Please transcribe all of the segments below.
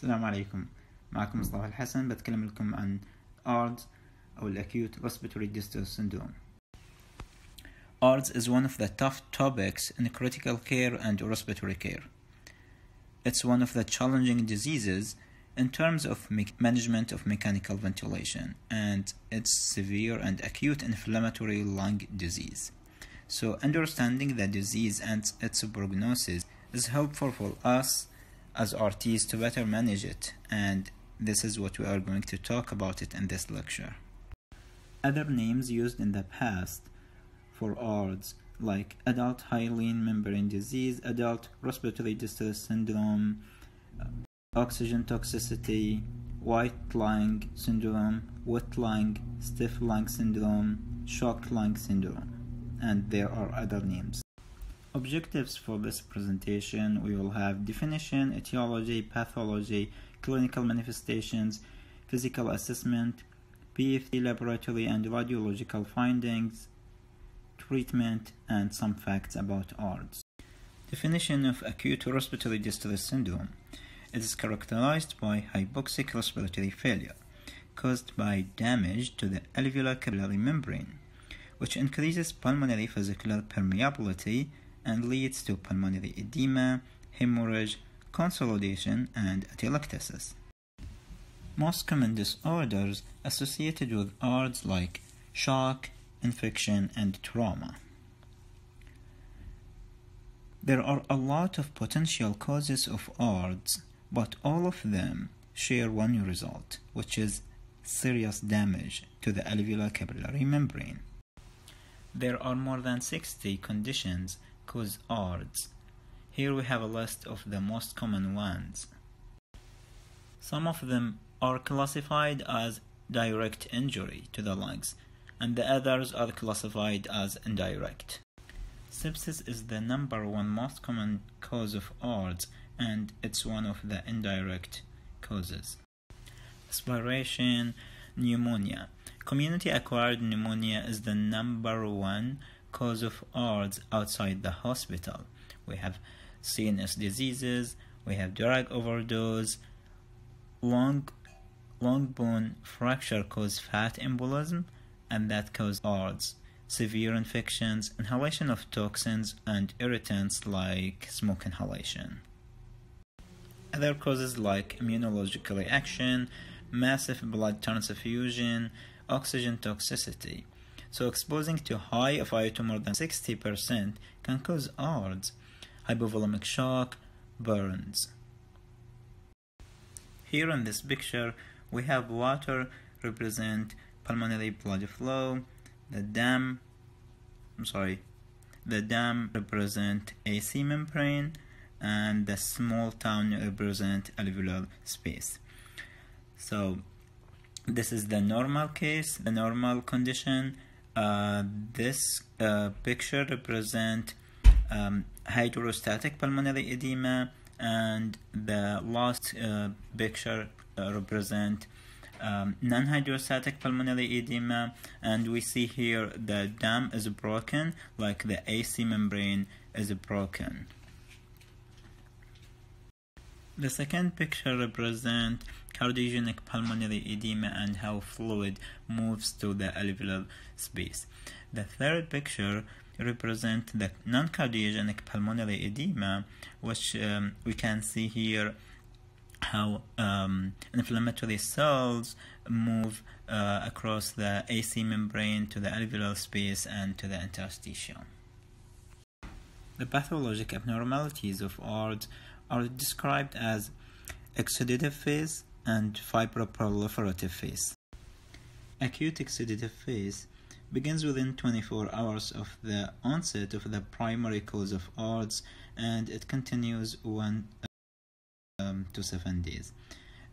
السلام عليكم معكم مصطفى الحسن بتكلم لكم عن ARDS أو ال Acute Respiratory Distress Syndrome ARDS is one of the tough topics in critical care and respiratory care. It's one of the challenging diseases in terms of me- management of mechanical ventilation and it's severe and acute inflammatory lung disease. So understanding the disease and its prognosis is helpful for us as RTs to better manage it and this is what we are going to talk about it in this lecture. Other names used in the past for ARDS like adult hyaline membrane disease, adult respiratory distress syndrome, oxygen toxicity, white lung syndrome, wet lung, stiff lung syndrome, shock lung syndrome, and there are other names. Objectives for this presentation we will have definition, etiology, pathology, clinical manifestations, physical assessment, PFT laboratory and radiological findings, treatment, and some facts about ARDS. Definition of acute respiratory distress syndrome. It is characterized by hypoxic respiratory failure caused by damage to the alveolar capillary membrane, which increases pulmonary vascular permeability and leads to pulmonary edema, hemorrhage, consolidation, and atelectasis. Most common disorders associated with ARDS like shock, infection, and trauma. There are a lot of potential causes of ARDS, but all of them share one result, which is serious damage to the alveolar capillary membrane. There are more than 60 conditions cause ARDS. Here we have a list of the most common ones. Some of them are classified as direct injury to the lungs, and the others are classified as indirect. Sepsis is the number one most common cause of ARDS, and it's one of the indirect causes. Aspiration, pneumonia. Community acquired pneumonia is the number one cause of ARDS outside the hospital. We have CNS diseases, we have drug overdose, long, long bone fracture cause fat embolism, and that cause ARDS. Severe infections, inhalation of toxins, and irritants like smoke inhalation. Other causes like immunological reaction, massive blood transfusion, oxygen toxicity. So exposing to high FiO2 more than 60% can cause ARDS, hypovolemic shock, burns. Here in this picture, we have water represent pulmonary blood flow, the dam, I'm sorry, the dam represent AC membrane, and the small town represent alveolar space. So this is the normal case, the normal condition. Uh, this uh, picture represent um, hydrostatic pulmonary edema, and the last uh, picture uh, represent um, non-hydrostatic pulmonary edema, and we see here the dam is broken, like the AC membrane is broken. The second picture represents cardiogenic pulmonary edema and how fluid moves to the alveolar space. The third picture represents the non-cardiogenic pulmonary edema, which um, we can see here how um, inflammatory cells move uh, across the AC membrane to the alveolar space and to the interstitium. The pathologic abnormalities of ARDS are described as exudative phase and fibroproliferative phase. Acute exudative phase begins within 24 hours of the onset of the primary cause of ARDS and it continues one um, to seven days.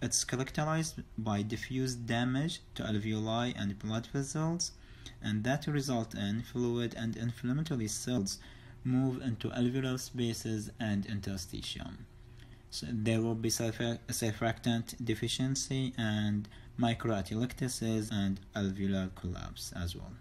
It's characterized by diffuse damage to alveoli and blood vessels, and that result in fluid and inflammatory cells move into alveolar spaces and interstitium So there will be surfactant deficiency and microatelectasis and alveolar collapse as well.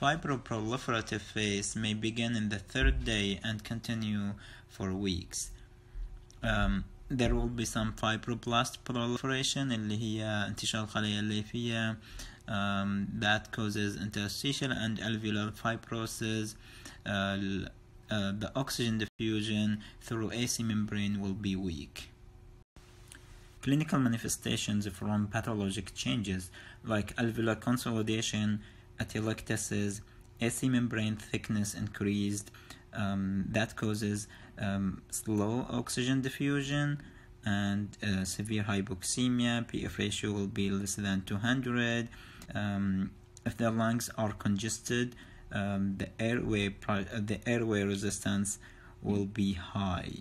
Fibroproliferative phase may begin in the third day and continue for weeks. Um, there will be some fibroblast proliferation اللي هي انتشار الخلايا الليفية um, that causes interstitial and alveolar fibrosis uh, uh, the oxygen diffusion through AC membrane will be weak. Clinical manifestations from pathologic changes like alveolar consolidation, atelectasis, AC membrane thickness increased, um, that causes um, slow oxygen diffusion and uh, severe hypoxemia. PF ratio will be less than 200. Um, if the lungs are congested, um, the airway the airway resistance will be high.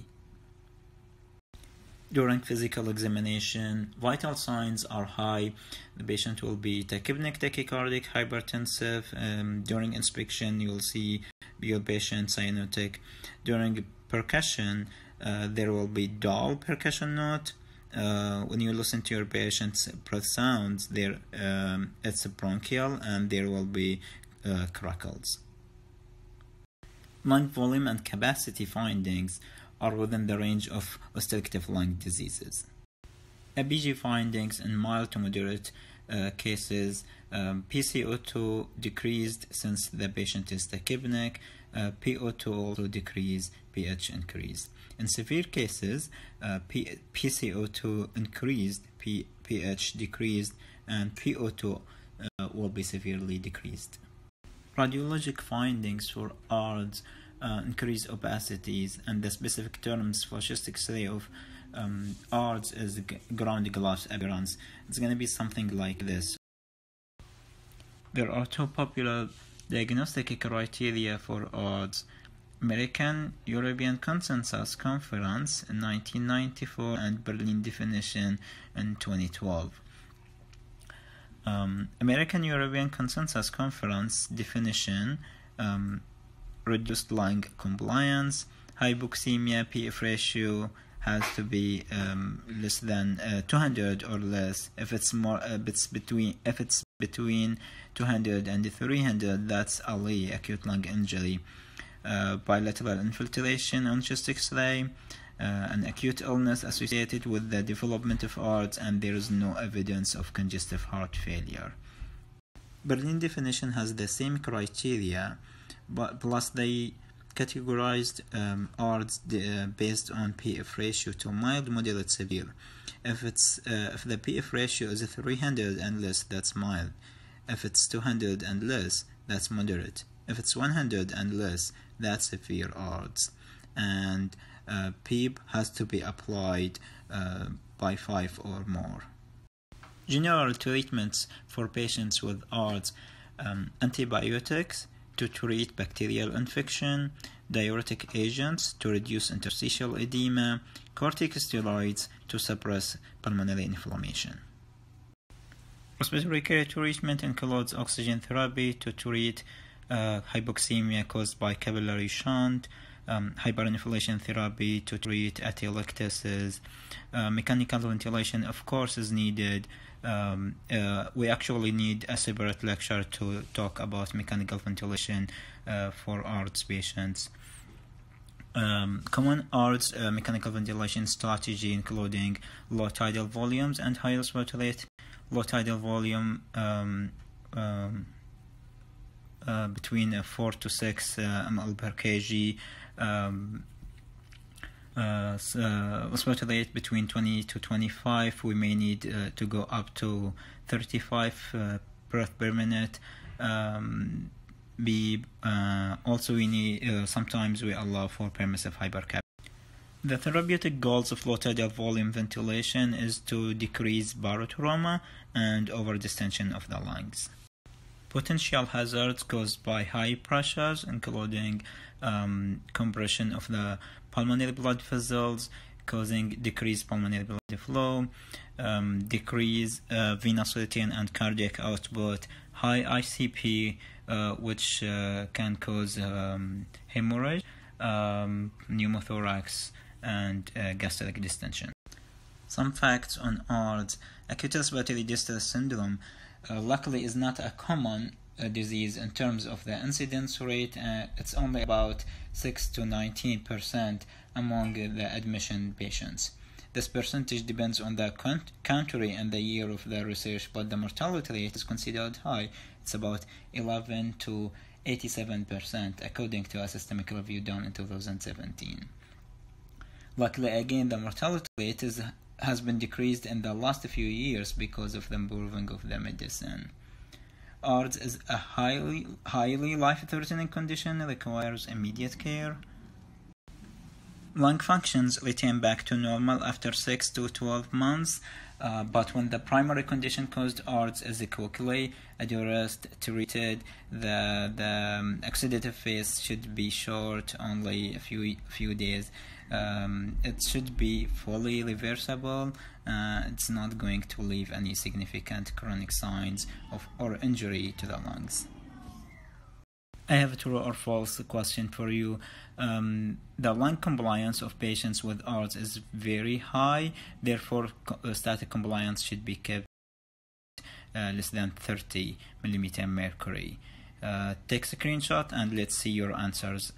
During physical examination, vital signs are high. The patient will be tachypneic, tachycardic, hypertensive. Um, during inspection, you will see your patient cyanotic. During percussion, uh, there will be dull percussion note. Uh, when you listen to your patient's breath sounds, there um, it's bronchial and there will be uh, crackles. Lung volume and capacity findings are within the range of obstructive lung diseases. ABG findings in mild to moderate uh, cases, um, PCO2 decreased since the patient is tachypneic, uh, PO2 also decreased, pH increased. In severe cases, uh, P- PCO2 increased, P- pH decreased, and PO2 uh, will be severely decreased. Radiologic findings for ARDS uh, increased opacities, and the specific terms for chest X-ray of um, ARDS is ground glass appearance. It's going to be something like this. There are two popular diagnostic criteria for ARDS. American European Consensus Conference in 1994 and Berlin definition in 2012. Um, American European Consensus Conference definition um, reduced lung compliance, hypoxemia, PF ratio has to be um, less than uh, 200 or less. If it's more, uh, it's between if it's between 200 and 300, that's ALI, acute lung injury. Uh, bilateral infiltration on chest X-ray, an acute illness associated with the development of ARDS, and there is no evidence of congestive heart failure. Berlin definition has the same criteria, but plus they categorized um, ARDS uh, based on PF ratio to mild, moderate, severe. If it's uh, if the PF ratio is 300 and less, that's mild. If it's 200 and less, that's moderate. If it's 100 and less, that's severe ARDS. And uh, has to be applied uh, by 5 or more. General treatments for patients with ARDS um, antibiotics to treat bacterial infection, diuretic agents to reduce interstitial edema, corticosteroids to suppress pulmonary inflammation. Respiratory care treatment includes oxygen therapy to treat uh, hypoxemia caused by capillary shunt, um, hyperinflation therapy to treat atelectasis, uh, mechanical ventilation, of course, is needed. Um, uh, we actually need a separate lecture to talk about mechanical ventilation uh, for ARDS patients. Um, common ARDS uh, mechanical ventilation strategy including low tidal volumes and high respiratory rate. Low tidal volume um, um, uh, between uh, 4 to 6 uh, ml per kg. Um, uh, uh, respiratory rate between 20 to 25. We may need uh, to go up to 35 uh, breath per minute. Um, uh, also we need uh, sometimes we allow for permissive hypercapnia. The therapeutic goals of low tidal volume ventilation is to decrease barotrauma and overdistension of the lungs. Potential hazards caused by high pressures, including um, compression of the pulmonary blood vessels, causing decreased pulmonary blood flow, um, decrease uh, venous return and cardiac output, high ICP, uh, which uh, can cause um, hemorrhage, um, pneumothorax, and uh, gastric distension. Some facts on ARDS. Acute respiratory distress syndrome uh, luckily is not a common uh, disease in terms of the incidence rate. Uh, it's only about 6 to 19 percent among the admission patients. This percentage depends on the country and the year of the research, but the mortality rate is considered high. It's about 11 to 87% according to a systemic review done in 2017. Luckily, again, the mortality rate is, has been decreased in the last few years because of the improving of the medicine. ARDS is a highly, highly life-threatening condition that requires immediate care. Lung functions return back to normal after 6 to 12 months, uh, but when the primary condition caused ARDS is quickly addressed, treated, the, the um, exudative phase should be short, only a few, few days. Um, it should be fully reversible. Uh, it's not going to leave any significant chronic signs of or injury to the lungs. I have a true or false question for you. Um, the lung compliance of patients with ARDS is very high, therefore, uh, static compliance should be kept uh, less than 30 millimeter mercury. Uh, take a screenshot and let's see your answers